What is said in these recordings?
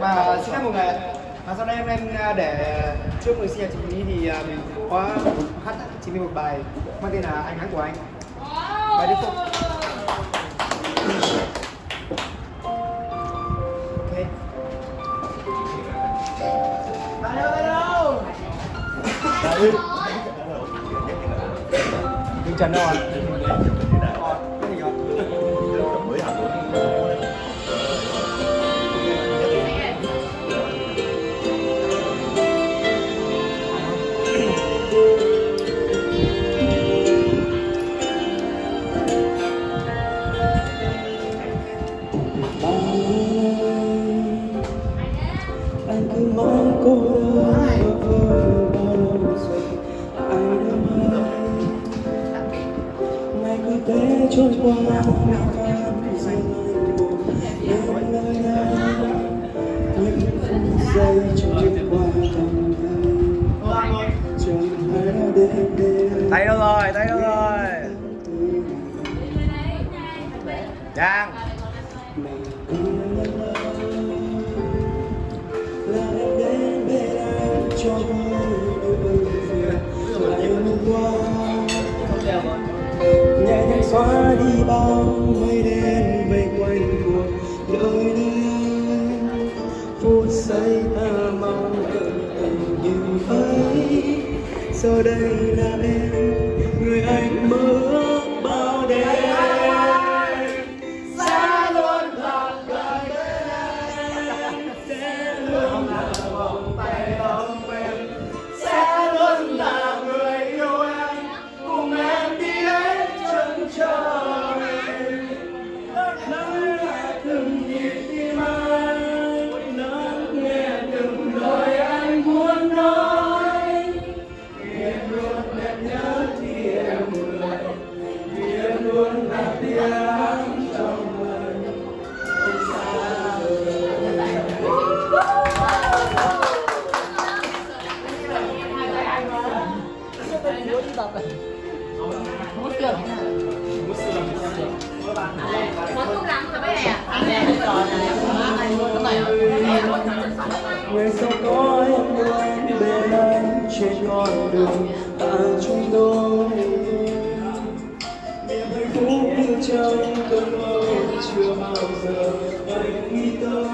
và xin phép một người và sau đây em em để trước người sinh nhật chị Ý thì à, mình có hát chị mình một bài mang tên là anh hát của anh. Bài đâu Đừng Trần đâu ạ? Anh cứ mãi cô đơn ngày cứ thế trôi qua cảm anh nơi những phút giây trôi qua trong tay chẳng đâu rồi? Tay đâu rồi? Giang cho vui đôi bờ việc ngày hôm qua. Nhẹ nhàng xóa đi bao mây đen vây quanh cuộc đời đêm phút giây ta mong gần tình yêu ấy. Giờ đây là em người anh mơ trên con đường ta chung đôi, niềm hạnh phúc như trong cơn mơ chưa bao giờ anh nghĩ tới.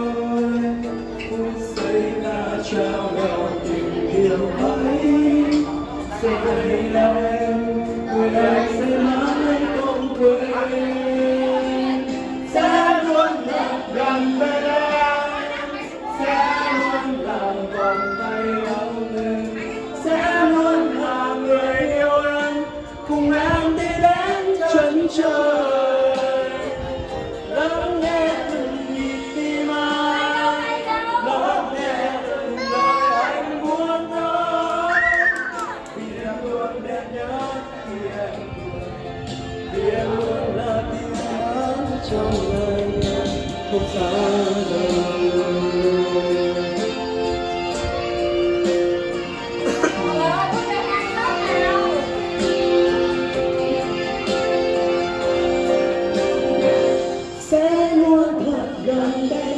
Phút giây ta trao nhau tình yêu ấy. Giờ đây là em người anh sẽ mãi không quên. Trong anh không xa rời Don't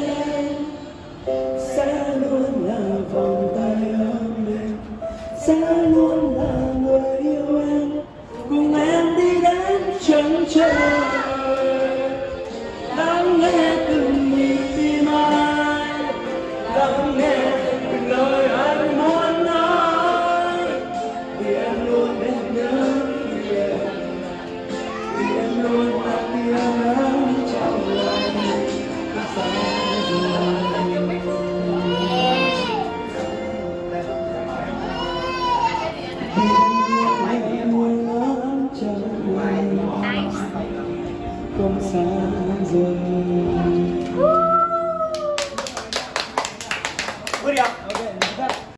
không xa rời